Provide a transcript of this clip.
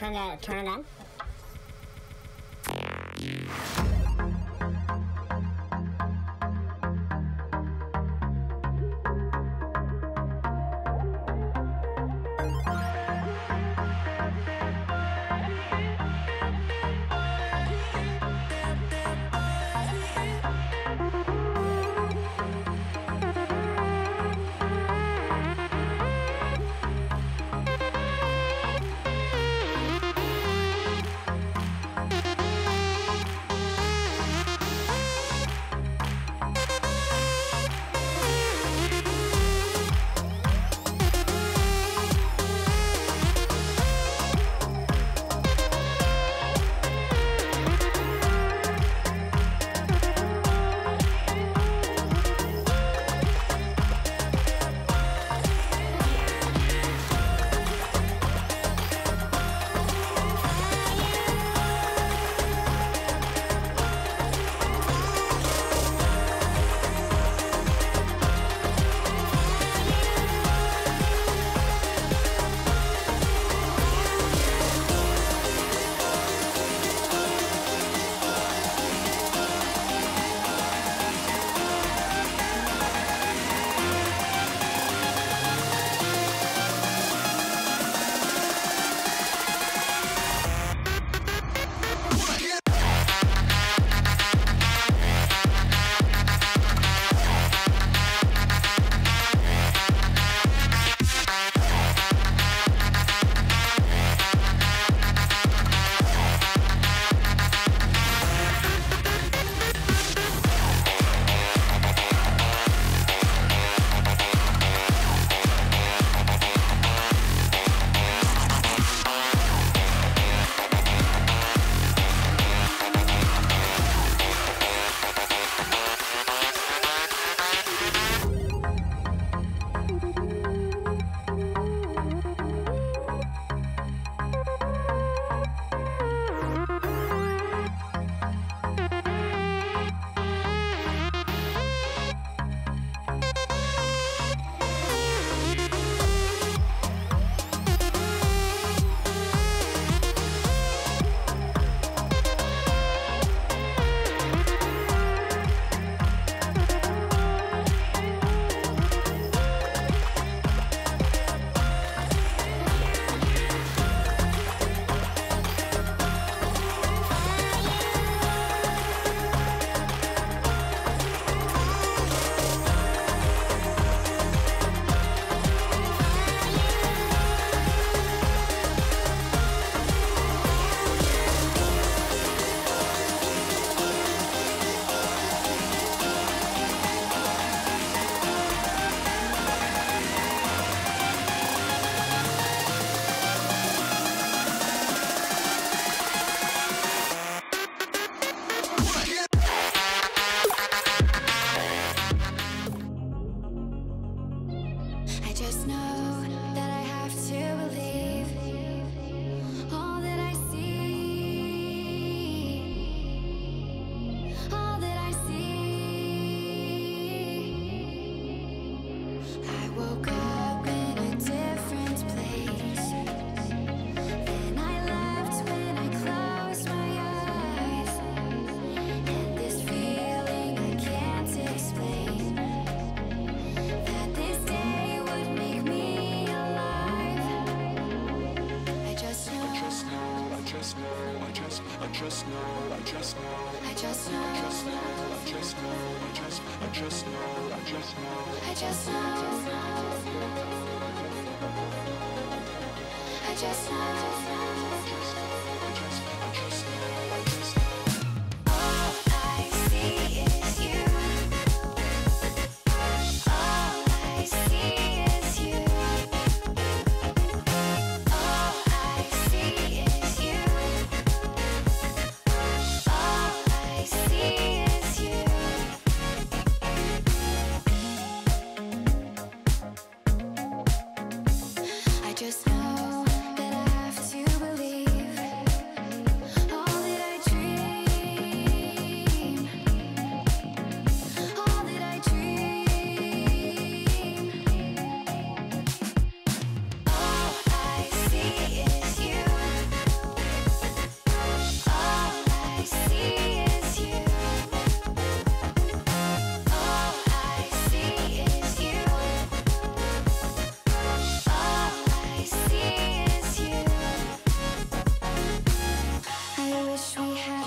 turn it turn it on. Just, I just know, I just know, I just know. I just know, I just know, I just, I just know, I just know. I just know. I just know. wish we had